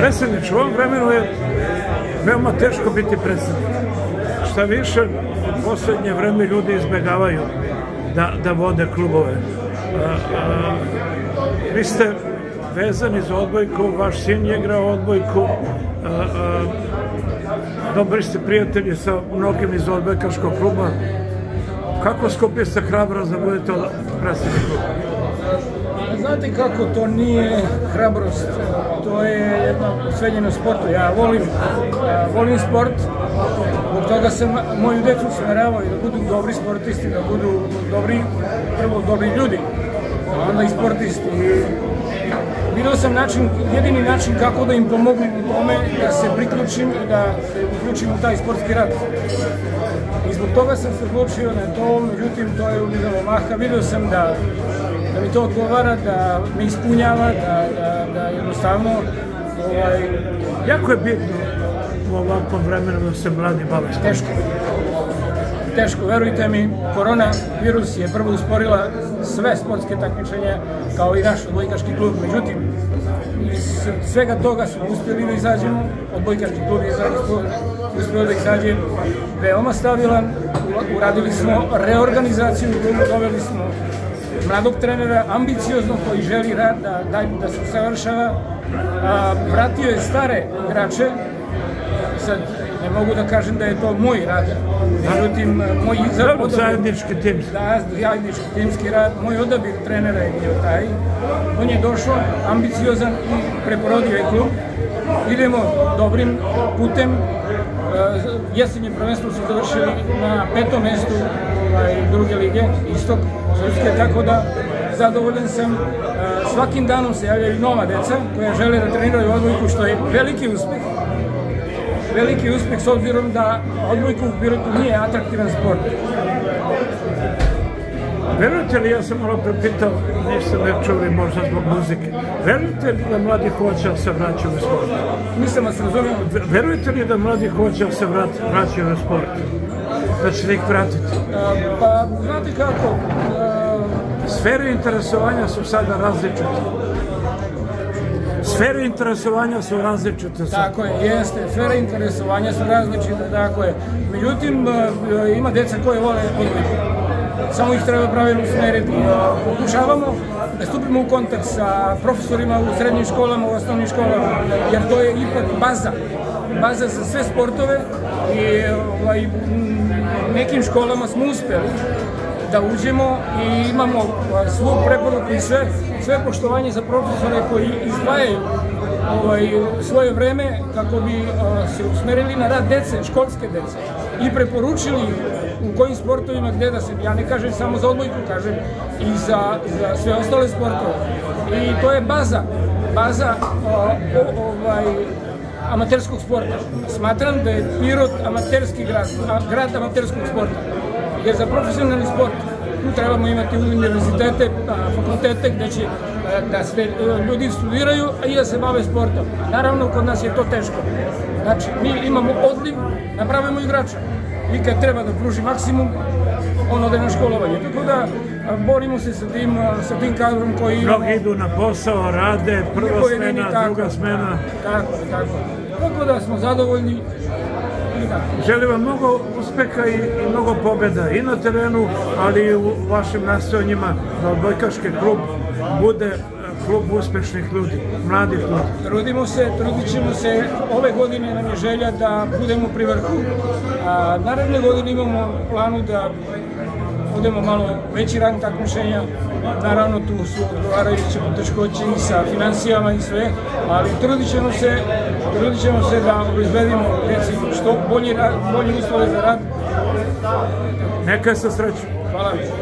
Predsjednič, u ovom vremenu je veoma teško biti predsjednik. Šta više, u poslednje vreme ljudi izbegavaju da, da vode klubove. A, a, vi ste vezani za odbojku, vaš sin je igrao odbojku, a, dobri ste prijatelji sa mnogim iz odbojkaškog kluba. Kako skupili ste hrabrost da budete predsjednik kluba? Znate kako, to nije hrabrost, to je jedno svedljeno sportu. Ja volim, ja volim sport, zbog toga sam moju decu smeravao da budu dobri sportisti, da budu dobri, prvo dobri ljudi, a onda i sportisti. I vidio sam način, jedini način kako da im pomognem u tome da se priključim i da se uključim u taj sportski rad. I zbog toga sam se odlučio na to, međutim to je ulizalo maha. Vidio sam da da mi to odgovara, da me ispunjava, da, da, da jednostavno ovaj, Jako je bitno u ovakvom vremenu da se mladi bave teško. Teško, verujte mi, korona virus je prvo usporila sve sportske takmičenja kao i naš odbojkaški klub. Međutim, iz svega toga smo uspjeli da izađemo, odbojkaški klub je uspio da izađe veoma stabilan, uradili smo reorganizaciju doveli smo mladog trenera, ambiciozno koji želi rad da, da, da se usavršava, a, vratio je stare igrače, sad ne mogu da kažem da je to moj rad, međutim, moj Dobro, zajednički tim. Da, zajednički timski rad, moj odabir trenera je bio taj, on je došao ambiciozan i preporodio je klub, idemo dobrim putem, jesenje prvenstvo su završili na petom mestu ovaj, druge lige, istok, Srpske, tako da zadovoljan sam. Svakim danom se javljaju nova deca koja žele da treniraju odbojku, što je veliki uspeh. Veliki uspeh s obzirom da odbojka u Pirotu nije atraktivan sport. Verujete li, ja sam malo prepitao, niste me čuli možda zbog muzike, verujete li da mladi hoće da se vraćaju u sport? Nisam vas razumio. Verujete li da mladi hoće da se vraćaju u sport? Da će ih vratiti? Pa, znate kako, Sfere interesovanja su sada različite. Sfere interesovanja su različite. Tako je, jeste. Sfere interesovanja su različite, tako je. Međutim, ima deca koje vole odbojku. Samo ih treba pravilno usmeriti. Pokušavamo da stupimo u kontakt sa profesorima u srednjim školama, u osnovnim školama, jer to je ipak baza. Baza za sve sportove i ovaj, nekim školama smo uspeli da uđemo i imamo svu preporuku i sve, sve poštovanje za profesore koji izdvajaju ovaj, svoje vreme kako bi a, se usmerili na rad dece, školske dece i preporučili u kojim sportovima gde da se, ja ne kažem samo za odbojku, kažem i za, za sve ostale sportove. I to je baza, baza a, o, ovaj, amaterskog sporta. Smatram da je Pirot amaterski grad, grad amaterskog sporta jer za profesionalni sport tu trebamo imati univerzitete, fakultete gde će da se ljudi studiraju i da se bave sportom. Naravno, kod nas je to teško. Znači, mi imamo odliv, napravimo igrača. I kad treba da pruži maksimum, on ode na školovanje. Tako da, borimo se sa tim, sa tim kadrom koji imamo. Mnogi idu na posao, rade, prva smena, tako, druga smena. Tako, tako. Tako da smo zadovoljni Želim vam mnogo uspeha i, mnogo pobjeda i na terenu, ali i u vašim nastojanjima da odbojkaški klub bude klub uspešnih ljudi, mladih ljudi. Trudimo se, trudit ćemo se. Ove godine nam je želja da budemo pri vrhu. A naredne godine imamo planu da budemo malo veći rang takmičenja. Naravno, tu su odgovarajuće poteškoće i sa financijama i sve, ali trudit ćemo se, trudit ćemo se da obezbedimo recimo, što bolji, bolji uslove za rad. Neka sa sreću. Hvala mi.